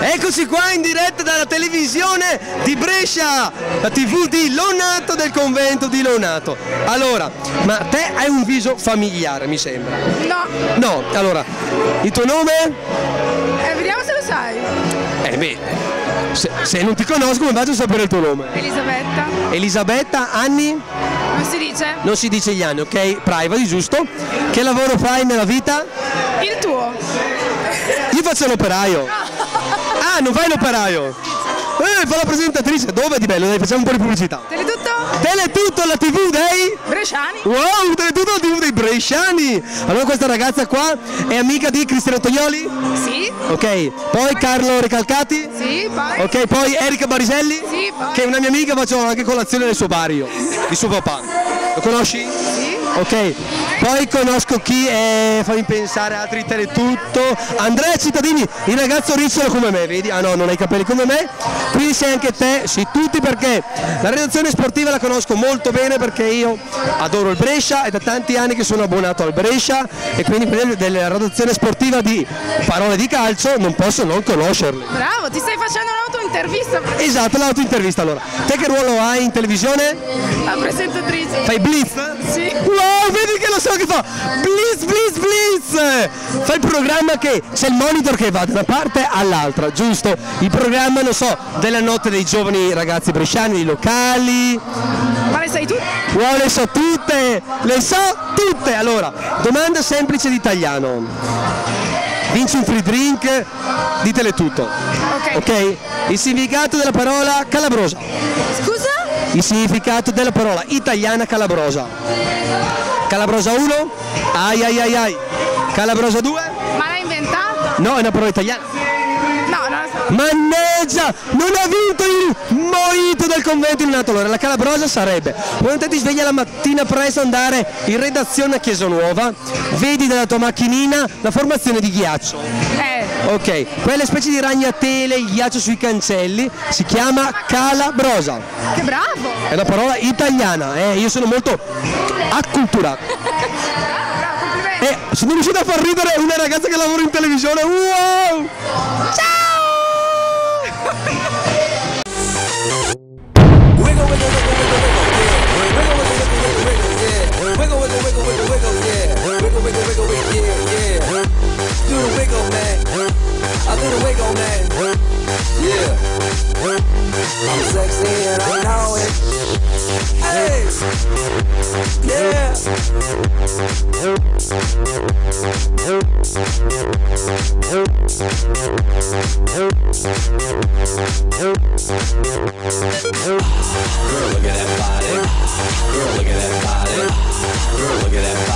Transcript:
Eccoci qua in diretta dalla televisione di Brescia, la tv di Lonato del convento di Lonato. Allora, ma te hai un viso familiare mi sembra. No, No, allora, il tuo nome? eh, vediamo se lo sai. Eh beh, se, se non ti conosco come faccio a sapere il tuo nome? Elisabetta. Elisabetta, anni? Non si dice? Non si dice gli anni, ok? Privati, giusto? Che lavoro fai nella vita? Il tuo. Io faccio l'operaio. Ah, non fai l'operaio? Eh, fa la presentatrice. Dove di bello? Dai, facciamo un po' di pubblicità. Teletutto? Teletutto la tv dei... Bresciani? Wow, Teletutto bresciani. Allora questa ragazza qua è amica di Cristiano Tognoli? Sì. Ok. Poi Carlo Recalcati? Sì, poi? Ok, poi Erika Bariselli? Sì, poi? Che è una mia amica, faccio anche colazione nel suo bario, di suo papà. Lo conosci? Sì. Ok, poi conosco chi è, fammi pensare, altri Teletutto, Andrea Cittadini, il ragazzo ricciolo come me, vedi? Ah no, non hai i capelli come me, quindi sei anche te, sì tutti perché la redazione sportiva la conosco molto bene perché io adoro il Brescia, è da tanti anni che sono abbonato al Brescia e quindi per della redazione sportiva di parole di calcio non posso non conoscerle. Bravo, ti stai facendo un'autointervista. Esatto, l'autointervista allora. Te che ruolo hai in televisione? La presentatrice. Fai blitz? Sì. Wow, vedi che lo so che fa! Blitz, blitz, blitz! Fai il programma che c'è il monitor che va da una parte all'altra, giusto? Il programma, non so, della notte dei giovani ragazzi bresciani, dei locali. Ma le sai tu? Wow, le so tutte! Le so tutte! Allora, domanda semplice di italiano. Vinci un free drink di Teletutto. Ok. Ok? Il significato della parola calabrosa. Scusa? Il significato della parola italiana calabrosa. Calabrosa 1? Ai ai ai ai. Calabrosa 2? Ma l'hai inventata? No, è una parola italiana. No, non so. Manneggia! Non ha vinto il moito del convento in nato. Allora, la calabrosa sarebbe quando ti svegli la mattina presto andare in redazione a Chiesa Nuova, vedi dalla tua macchinina la formazione di ghiaccio. Eh, Ok, quelle specie di ragnatele, il ghiaccio sui cancelli, si chiama calabrosa. che bravo. È una parola italiana, eh, io sono molto acculturato. E sono riuscito a far ridere una ragazza che lavora in televisione. Wow! Yeah. Girl, look at that body. Girl, look at that body. Girl, look at that body.